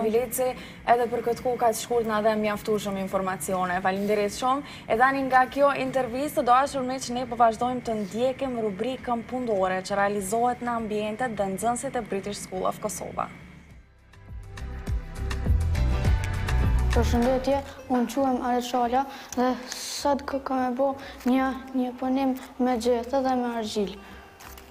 Vileci, edhe për këtë kohë kaq shkurt na dhe mjaft shumë informacione. Faleminderit shumë. E tani nga kjo intervistë të dashur miq ne po vazhdojmë të ndjekim rubrikën pundore që realizohet në ambientet dhe nxënësit e British School of Kosova. Përshëndetje, unë quhem Aret Shala dhe sot kam me bo një punim me gjethe dhe me argjil.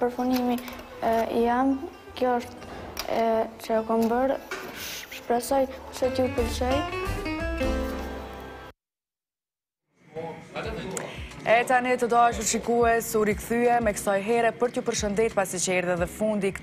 Përfundimi jem, kjo është e që kom bërë, shpresoj që t'ju pëlqej. E tani të dashur shikues, u rikthyem kësaj here për t'ju përshëndet pasi që erdh edhe fundi këtij